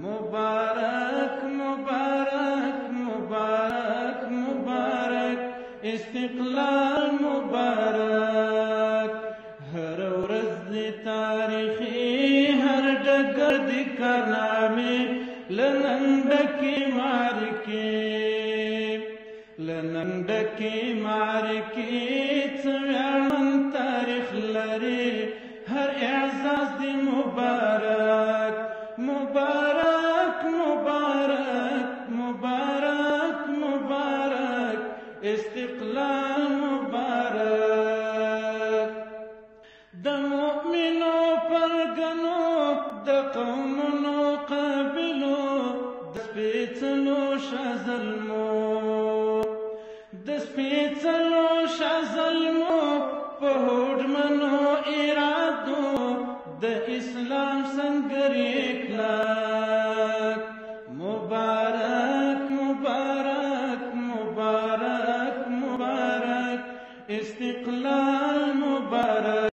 مبارک مبارک مبارک مبارک استقلال مبارک هر ورځ دی تاریخي هر ډګر دی کلامي لنندکی مارکی لنندکی مارکی څویان تاریخ لري هر اعزاز دی مبارک مبارک استقلال مبارک د مؤمنو پرګنو د قومونو قابلو د سپېڅلو شازلمو د سپېڅلو شازلمو په هوډمنو ارادو د اسلام څنګه ریکلا استقلال مبارک